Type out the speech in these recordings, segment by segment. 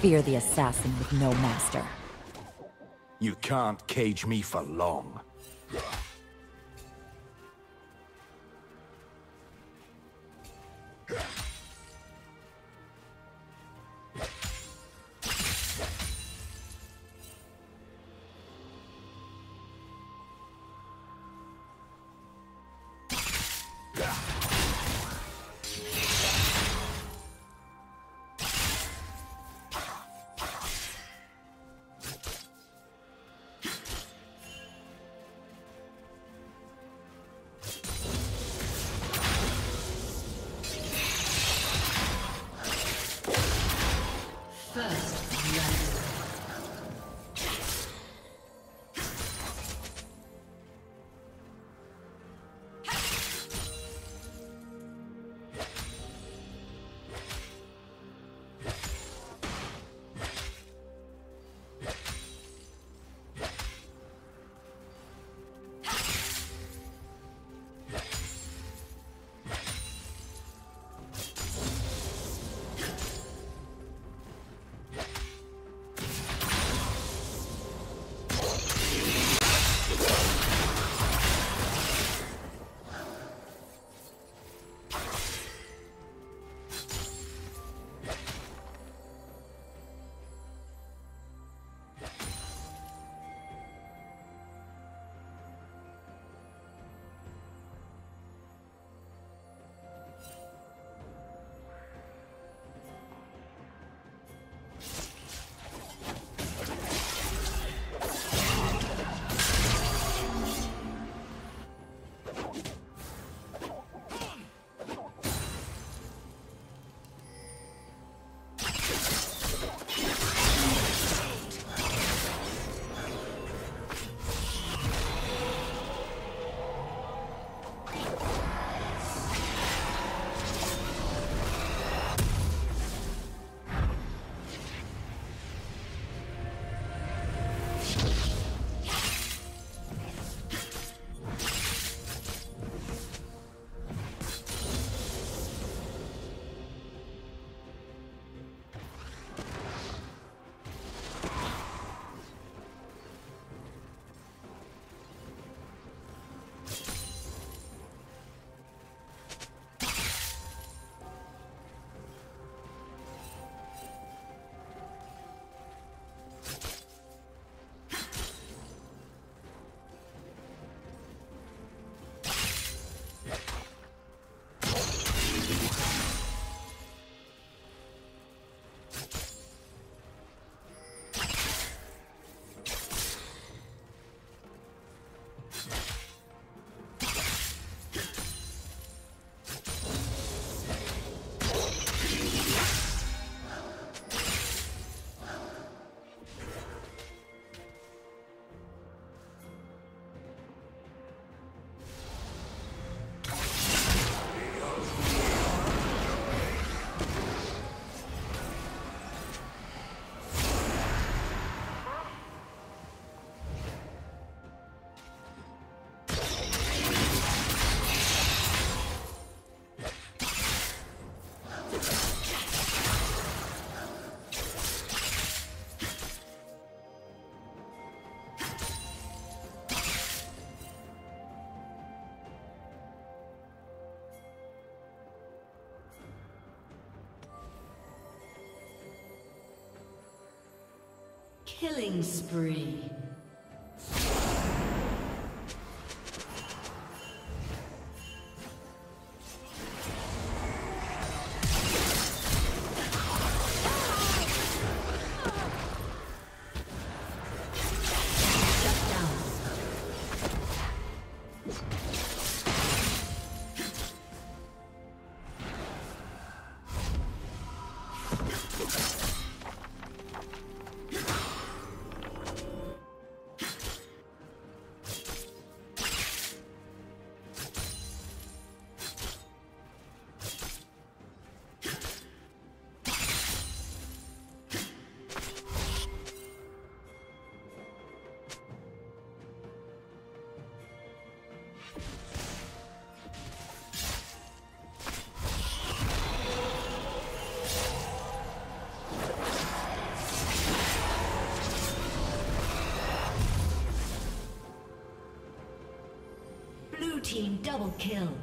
Fear the assassin with no master. You can't cage me for long. Killing spree. Team double kill.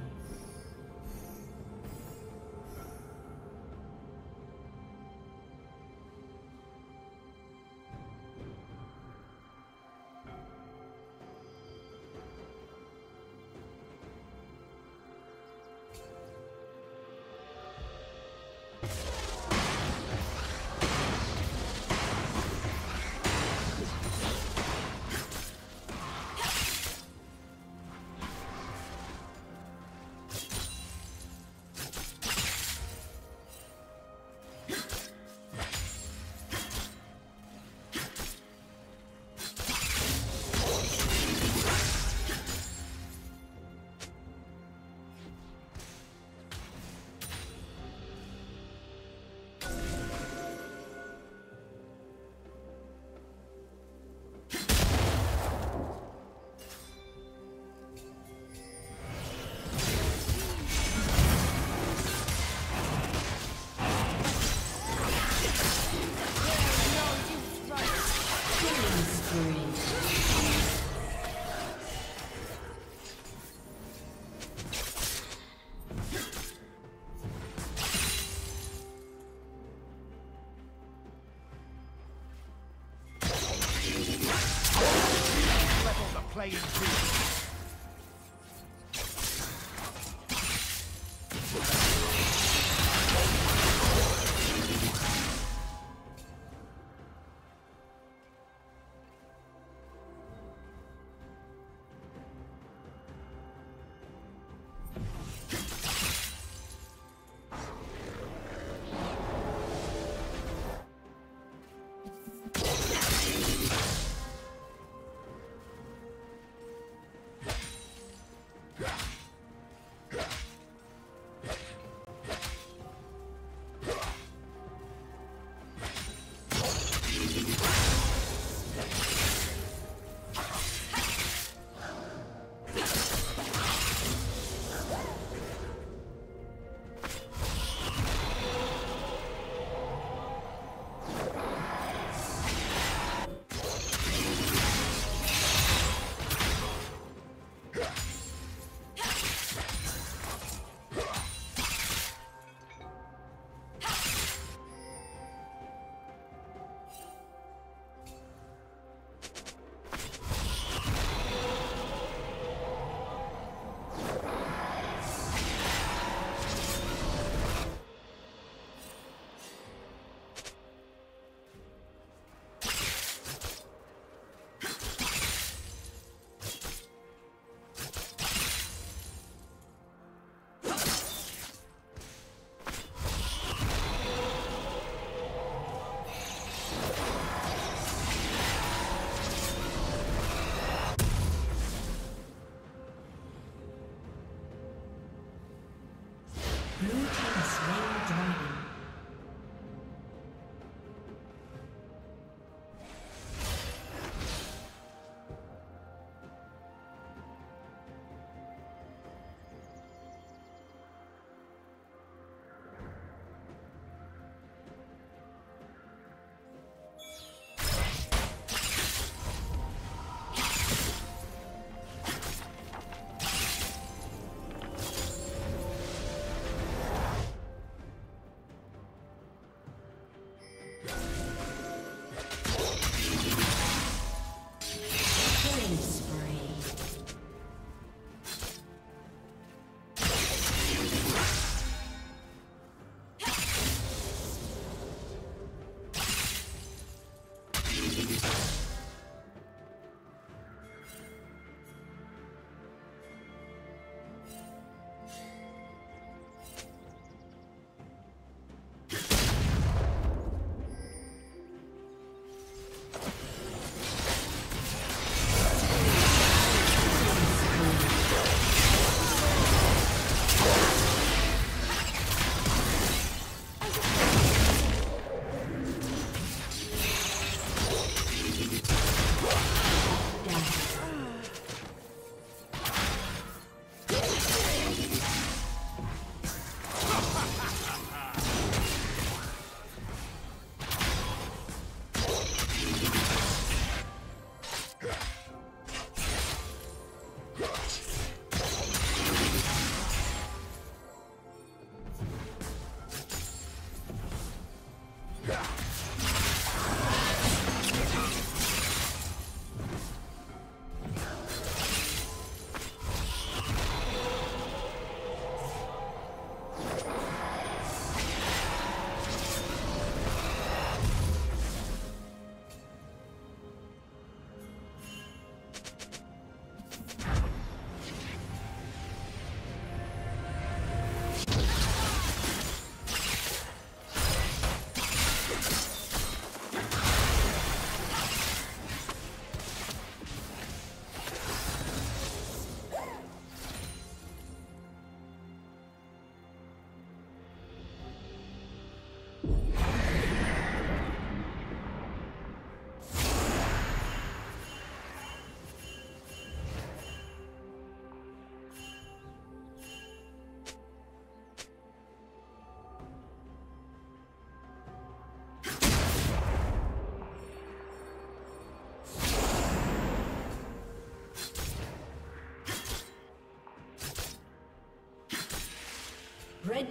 Playing field.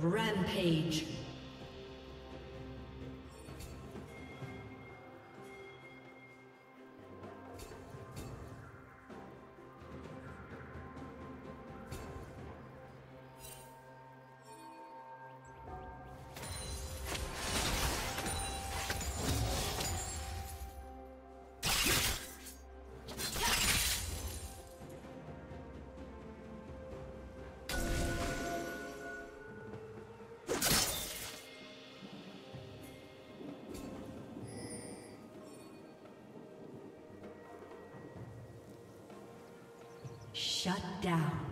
Rampage. Shut down.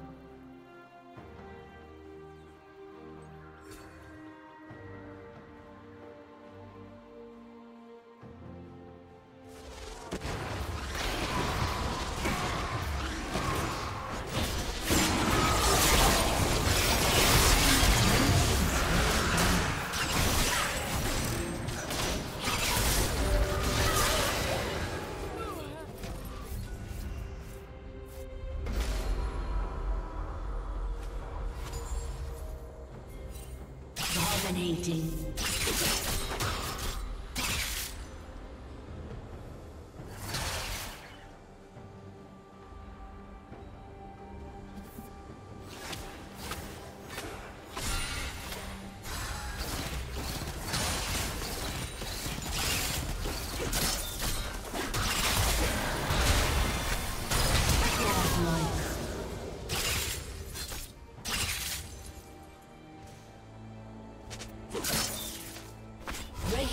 Dominating.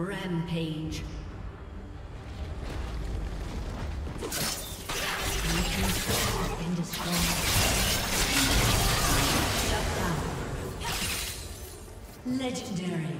Rampage. Legendary.